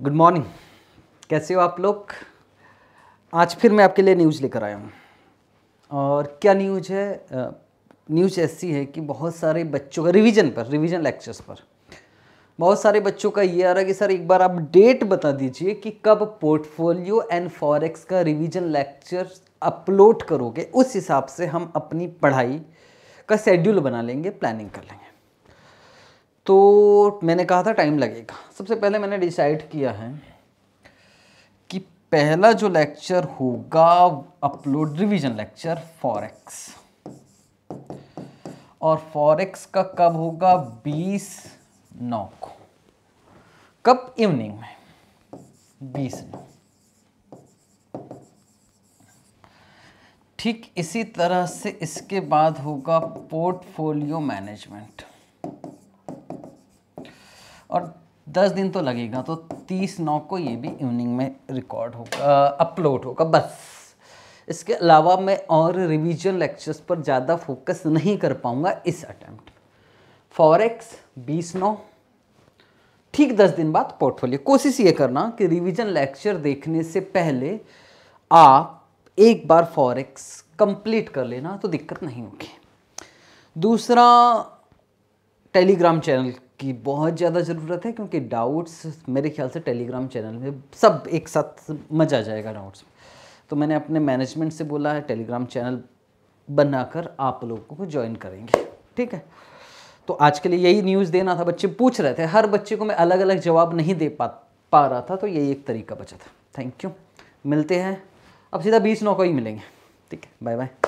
Good morning कैसे हो आप लोग? आज फिर मैं आपके लिए न्यूज़ लेकर आया हूँ। और क्या न्यूज़ है? न्यूज़ ऐसी है कि बहुत सारे बच्चों का रिवीजन पर रिवीजन लेक्चर्स पर, बहुत सारे बच्चों का ये आ रहा है कि सर एक बार आप डेट बता दीजिए कि कब पोर्टफोलियो एंड फॉरेक्स का रिवीजन लेक्चर अपलोड करोगे। उस हिसाब से हम अपनी पढ़ाई का शेड्यूल बना लेंगे प्लानिंग कर लेंगे। तो मैंने कहा था टाइम लगेगा। सबसे पहले मैंने डिसाइड किया है कि पहला जो लेक्चर होगा अपलोड रिवीजन लेक्चर फॉरेक्स और फॉरेक्स का कब होगा? 20 नौ को। कब? इवनिंग में। 20 नौ। ठीक इसी तरह से इसके बाद होगा पोर्टफोलियो मैनेजमेंट और दस दिन तो लगेगा तो तीस नौ को ये भी इवनिंग में रिकॉर्ड होगा अपलोड होगा, बस। इसके अलावा मैं और रिवीजन लेक्चर्स पर ज़्यादा फोकस नहीं कर पाऊँगा इस अटैम्प्ट फॉरेक्स बीस नौ, ठीक दस दिन बाद पोर्टफोलियो कोशिश ये करना कि रिवीजन लेक्चर देखने से पहले आप एक बार फॉरेक्स कंप्लीट कर लेना तो दिक्कत नहीं होगी। दूसरा टेलीग्राम चैनल की बहुत ज़्यादा ज़रूरत है, क्योंकि डाउट्स मेरे ख्याल से टेलीग्राम चैनल में सब एक साथ मज़ा आ जाएगा डाउट्स तो मैंने अपने मैनेजमेंट से बोला है, टेलीग्राम चैनल बनाकर आप लोगों को ज्वाइन करेंगे। ठीक है? तो आज के लिए यही न्यूज़ देना था, बच्चे पूछ रहे थे, हर बच्चे को मैं अलग अलग जवाब नहीं दे पा पा रहा था तो यही एक तरीका बचा था। थैंक यू मिलते हैं, अब सीधा बीस नौ को ही मिलेंगे। ठीक है? Bye bye